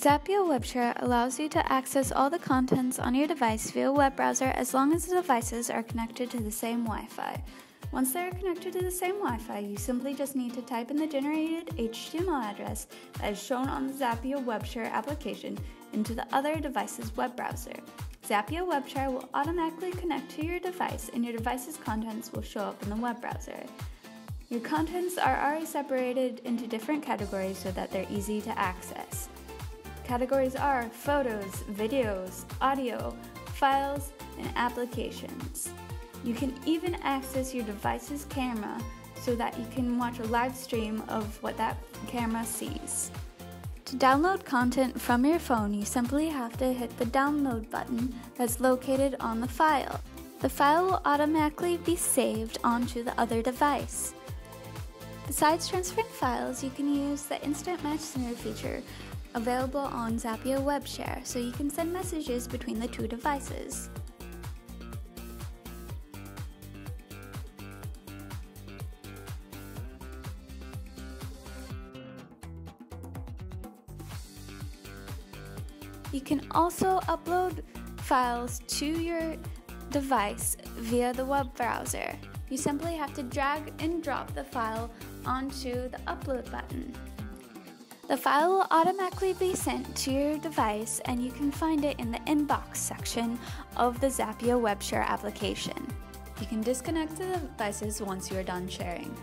Zapya WebShare allows you to access all the contents on your device via web browser as long as the devices are connected to the same Wi Fi. Once they are connected to the same Wi Fi, you simply just need to type in the generated HTML address that is shown on the Zapya WebShare application into the other device's web browser. Zapya WebShare will automatically connect to your device and your device's contents will show up in the web browser. Your contents are already separated into different categories so that they're easy to access. Categories are photos, videos, audio, files, and applications. You can even access your device's camera so that you can watch a live stream of what that camera sees. To download content from your phone, you simply have to hit the download button that's located on the file. The file will automatically be saved onto the other device. Besides transferring files, you can use the Instant Messenger feature available on Zapya WebShare so you can send messages between the two devices. You can also upload files to your device via the web browser. You simply have to drag and drop the file onto the upload button. The file will automatically be sent to your device and you can find it in the inbox section of the Zapya WebShare application. You can disconnect the devices once you are done sharing.